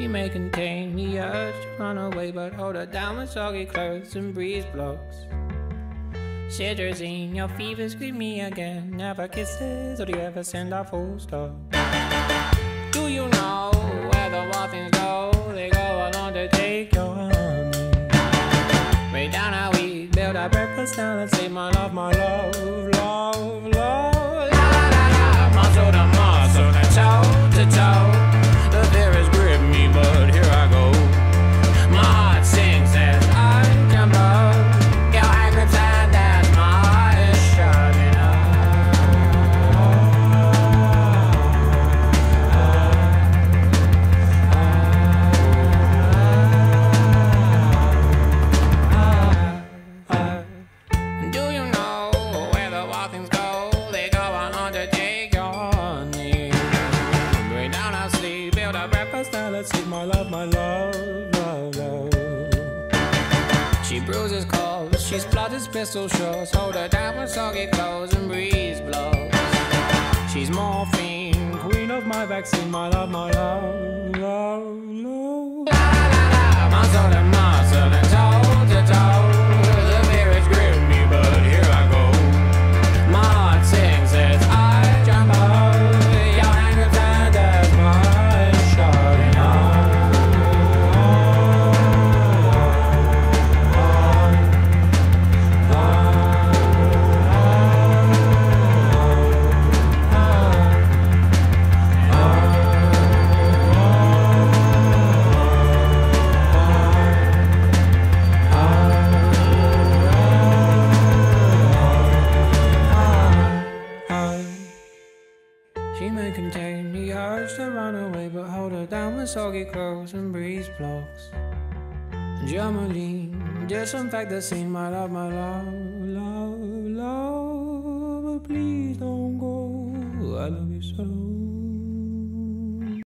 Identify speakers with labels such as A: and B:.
A: She may contain the urge to run away, but hold her down with soggy clothes and breeze blocks. Cetirizine, your fevers greet me again. Never kisses, or do you ever send a full stop? Do you know where the things go? They go along to take your honey. Way down how we build our breakfast down and say, My love, my love, love, love. Build a breakfast, now let's eat my love, my love, love, love. She bruises calls, she splutters pistol shots. Hold her down with soggy clothes and breeze blows. She's morphine, queen of my vaccine, my love, my love, love. Contain the urge to run away, but hold her down with soggy clothes and breeze blocks. Germolene, disinfect the scene, my love, my love, love, love. But please don't go. I love you so.